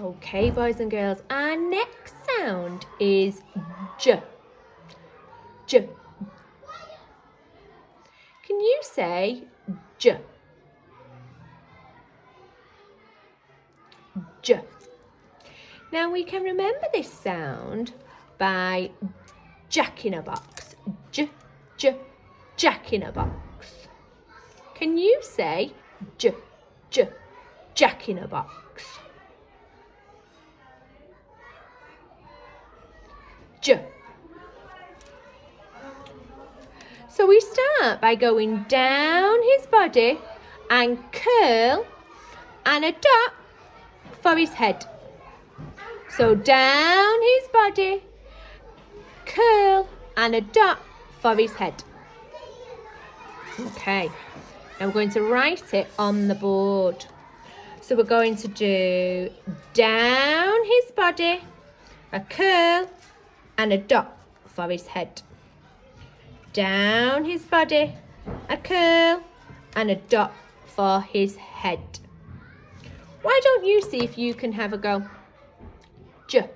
Okay, boys and girls, our next sound is J. J. Can you say J? J. Now we can remember this sound by Jack in a box. J, J, Jack in a box. Can you say J, J, Jack in a box? So we start by going down his body and curl and a dot for his head. So down his body, curl and a dot for his head. Okay, now we're going to write it on the board. So we're going to do down his body, a curl and a dot for his head. Down his body, a curl and a dot for his head. Why don't you see if you can have a go? J,